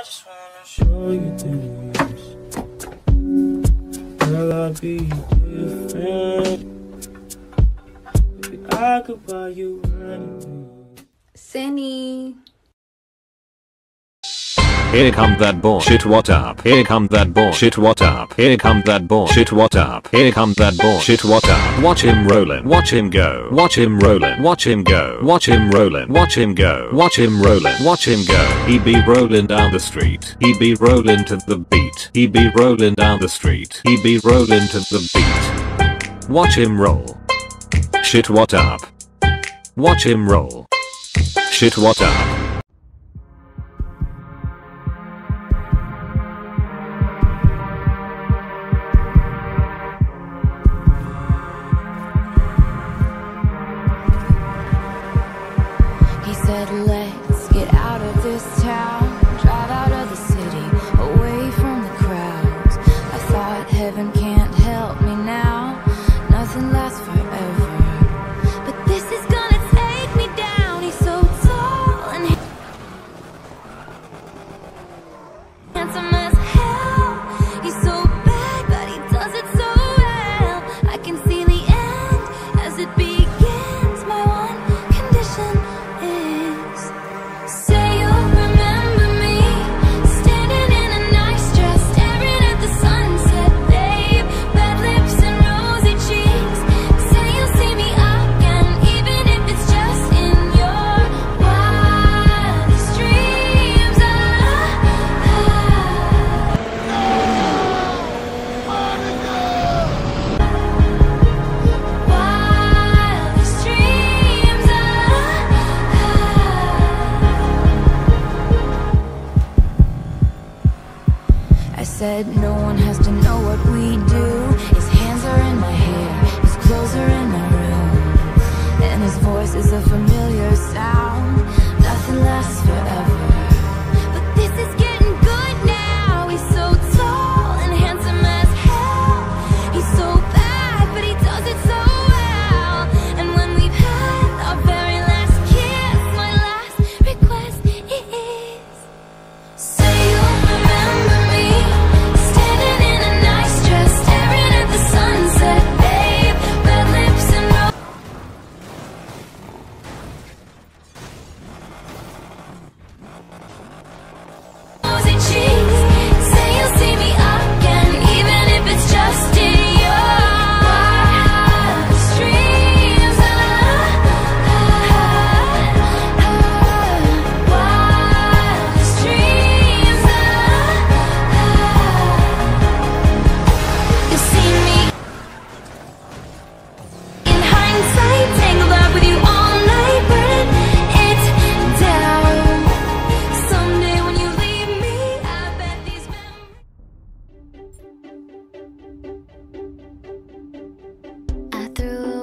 I just wanna show you things. Girl, I'll be different. Maybe I could buy you anything. Cindy. Here come that bullshit what up Here come that bullshit what up Here come that bullshit what up Here come that bullshit what up Watch him rollin' Watch him go Watch him rollin' Watch him go Watch him rollin' Watch him go Watch him rollin' Watch him go He be rollin' down the street He be rollin' to the beat He be rollin' down the street He be rollin' to the beat Watch him roll Shit what up Watch him roll Shit what up Said, said no one has to know what we do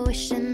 wishing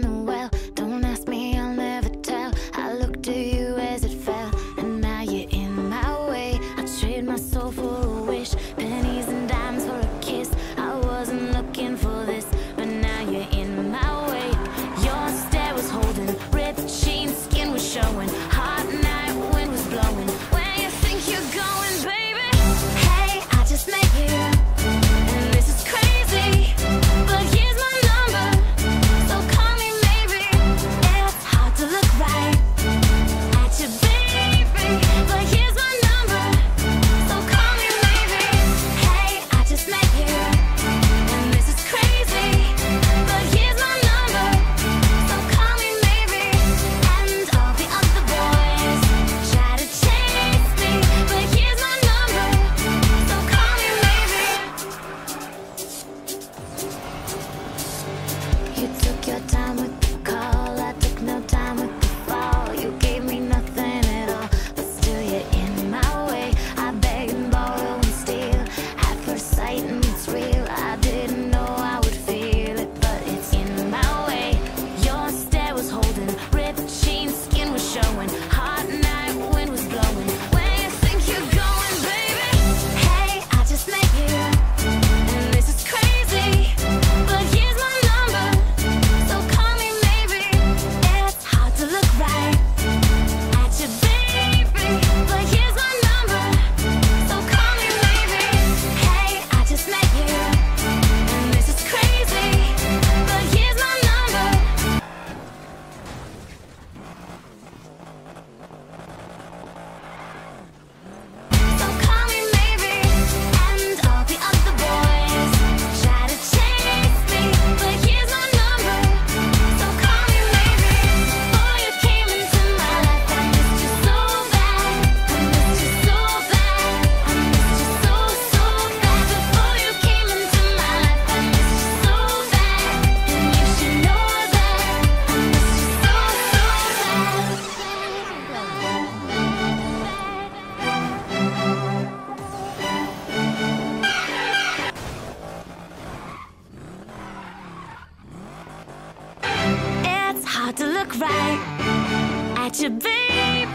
with you, baby.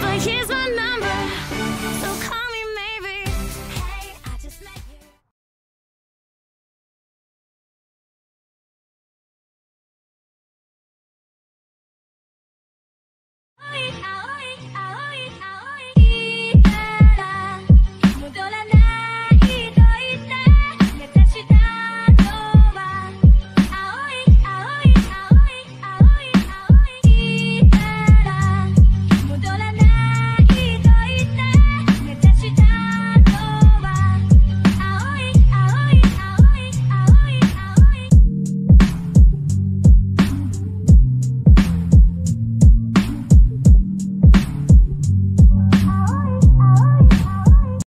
But here's my number, so call.